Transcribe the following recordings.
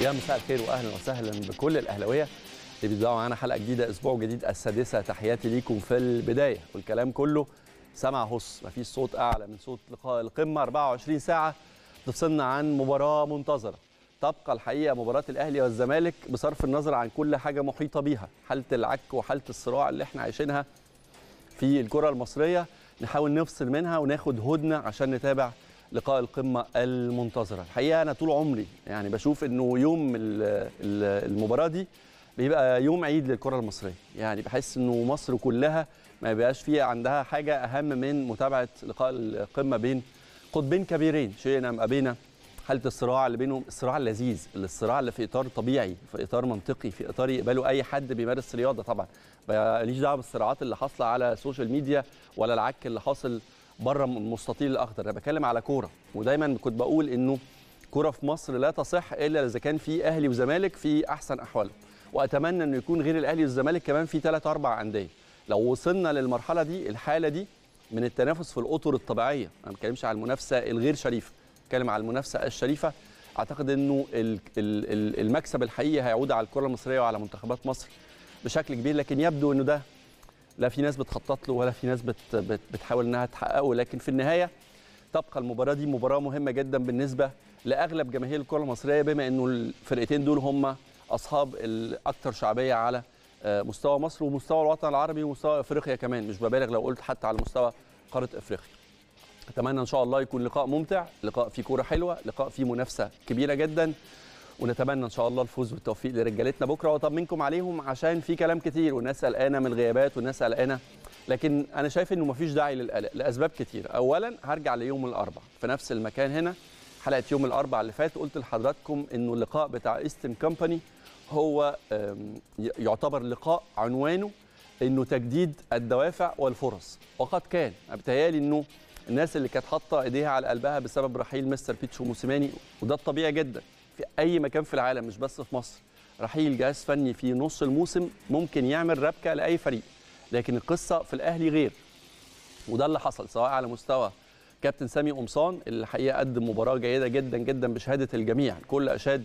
يا مساء الخير واهلا وسهلا بكل الاهلاويه اللي بيبداوا معانا حلقه جديده أسبوع جديد السادسه. تحياتي ليكم في البدايه والكلام كله سمع هص مفيش صوت اعلى من صوت لقاء القمه 24 ساعة. تفصلنا عن مباراه منتظره. تبقى الحقيقة مباراه الاهلي والزمالك بصرف النظر عن كل حاجة محيطه بيها. حاله العك وحاله الصراع اللي إحنا عايشينها في الكره المصريه. نحاول نفصل منها وناخد هدنه عشان نتابع لقاء القمة المنتظرة. الحقيقة أنا طول عمري يعني بشوف إنه يوم المباراة دي بيبقى يوم عيد للكرة المصرية. يعني بحس إنه مصر كلها ما بيبقاش فيها عندها حاجة أهم من متابعة لقاء القمة بين قطبين كبيرين شئنا أم أبينا. حالة الصراع اللي بينهم الصراع اللذيذ الصراع اللي في إطار طبيعي في إطار منطقي في إطار يقبله أي حد بيمارس رياضة طبعا. ماليش دعوة بالصراعات اللي حاصلة على السوشيال ميديا ولا العك اللي حاصل بره المستطيل الاخضر. أنا بتكلم على كوره ودايما كنت بقول إنه كوره في مصر لا تصح إلا إذا كان في أهلي وزمالك في أحسن احوالهم وأتمنى إنه يكون غير الأهلي والزمالك كمان في ثلاث أربع أندية. لو وصلنا للمرحلة دي الحالة دي من التنافس في الأطر الطبيعية. أنا ما بتكلمش على المنافسة الغير شريفة بتكلم على المنافسة الشريفة. أعتقد إنه المكسب الحقيقي هيعود على الكرة المصرية وعلى منتخبات مصر بشكل كبير لكن يبدو إنه ده لا في ناس بتخطط له ولا في ناس بت بت بتحاول انها تحققه لكن في النهاية تبقى المباراة دي مباراة مهمة جدا بالنسبة لأغلب جماهير الكرة المصرية بما إنه الفرقتين دول هم أصحاب الاكثر شعبية على مستوى مصر ومستوى الوطن العربي ومستوى إفريقيا كمان. مش ببالغ لو قلت حتى على مستوى قارة إفريقيا. أتمنى إن شاء الله يكون لقاء ممتع لقاء فيه كورة حلوة لقاء فيه منافسة كبيرة جدا. ونتمنى إن شاء الله الفوز والتوفيق لرجالتنا. بكرة واطمنكم عليهم عشان في كلام كتير والناس قلقانة من الغيابات والناس قلقانة. لكن أنا شايف إنه مفيش داعي للقلق لأسباب كتير. اولا هرجع ليوم الاربعاء في نفس المكان هنا حلقة يوم الاربعاء اللي فات. قلت لحضراتكم إنه اللقاء بتاع إيسترن كومباني هو يعتبر لقاء عنوانه إنه تجديد الدوافع والفرص. وقد كان بتهيالي إنه الناس اللي كانت حاطة إيديها على قلبها بسبب رحيل مستر بيتشو موسيماني وده الطبيعي جدا. في أي مكان في العالم مش بس في مصر. رحيل جهاز فني في نص الموسم ممكن يعمل ربكة لأي فريق لكن القصة في الأهلي غير. وده اللي حصل سواء على مستوى كابتن سامي قمصان اللي الحقيقة قدم مباراة جيدة جدا جدا بشهادة الجميع. الكل أشاد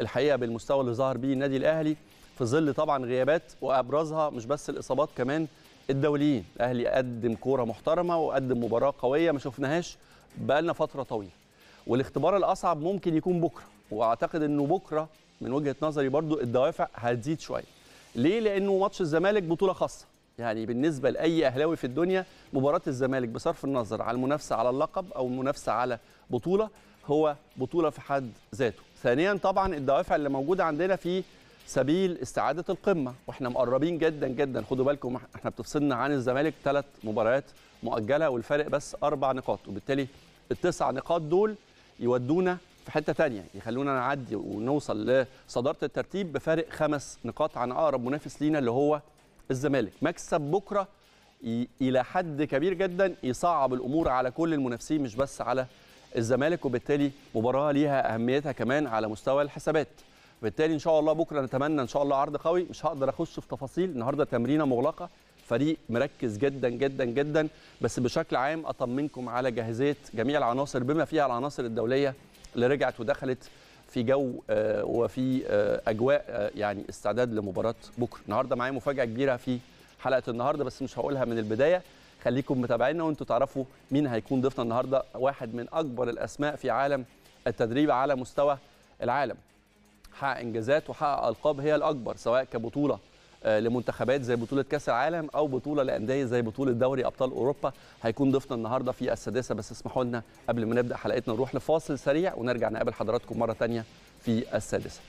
الحقيقة بالمستوى اللي ظهر بيه النادي الأهلي في ظل طبعا غيابات وأبرزها مش بس الإصابات كمان الدوليين. الأهلي قدم كورة محترمة وقدم مباراة قوية ما شفناهاش بقالنا فترة طويلة. والاختبار الأصعب ممكن يكون بكرة. واعتقد انه بكره من وجهه نظري برضو الدوافع هتزيد شوية. ليه؟ لأنه ماتش الزمالك بطوله خاصه. يعني بالنسبة لاي اهلاوي في الدنيا مباراه الزمالك بصرف النظر على المنافسه على اللقب أو المنافسه على بطوله هو بطوله في حد ذاته. ثانيا طبعا الدوافع اللي موجودة عندنا في سبيل استعادة القمة. وإحنا مقربين جدا جدا. خدوا بالكم إحنا بتفصلنا عن الزمالك ثلاث مباريات مؤجلة والفرق بس أربع نقاط. وبالتالي التسع نقاط دول يودونا في حتة ثانية يخلونا نعدي ونوصل لصدارة الترتيب بفارق خمس نقاط عن أقرب منافس لينا اللي هو الزمالك. مكسب بكرة إلى حد كبير جدا يصعب الأمور على كل المنافسين مش بس على الزمالك وبالتالي مباراة ليها أهميتها كمان على مستوى الحسابات. بالتالي إن شاء الله بكرة نتمنى إن شاء الله عرض قوي. مش هقدر أخش في تفاصيل. النهارده تمرينة مغلقة. فريق مركز جدا جدا جدا. بس بشكل عام أطمنكم على جاهزية جميع العناصر بما فيها العناصر الدولية اللي رجعت ودخلت في جو وفي أجواء يعني استعداد لمباراة بكرة. النهارده معايا مفاجأة كبيرة في حلقة النهارده بس مش هقولها من البداية. خليكم متابعينا وأنتم تعرفوا مين هيكون ضيفنا النهارده واحد من أكبر الأسماء في عالم التدريب على مستوى العالم. حقق إنجازات وحقق ألقاب هي الأكبر سواء كبطولة لمنتخبات زي بطولة كأس العالم أو بطولة لأندية زي بطولة دوري أبطال أوروبا. هيكون ضيفنا النهارده في السادسة بس اسمحوا لنا قبل ما نبدأ حلقتنا نروح لفاصل سريع ونرجع نقابل حضراتكم مرة ثانية في السادسة.